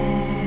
there.